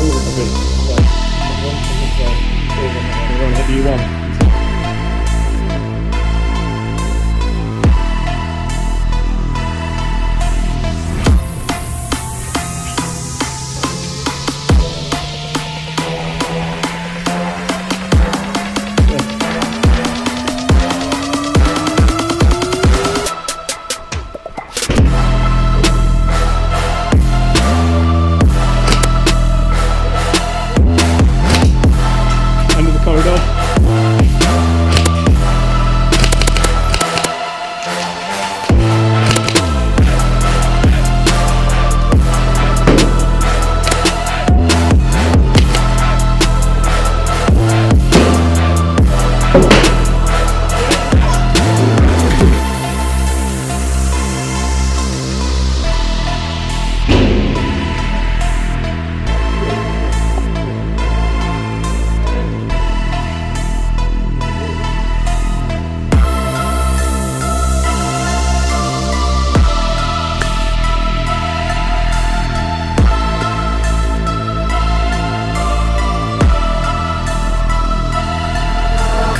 Everyone hit you one.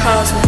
cosmic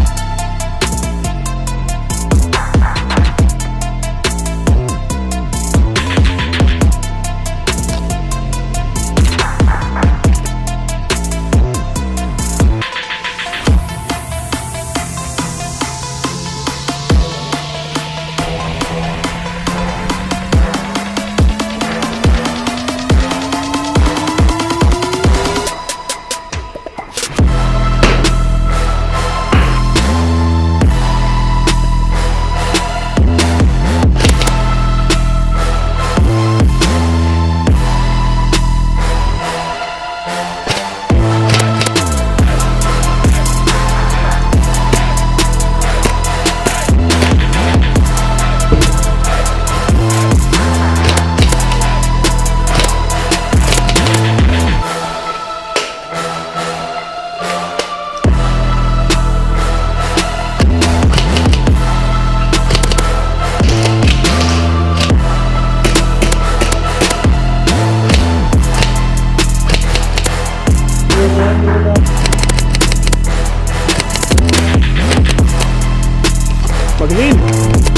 Magazine.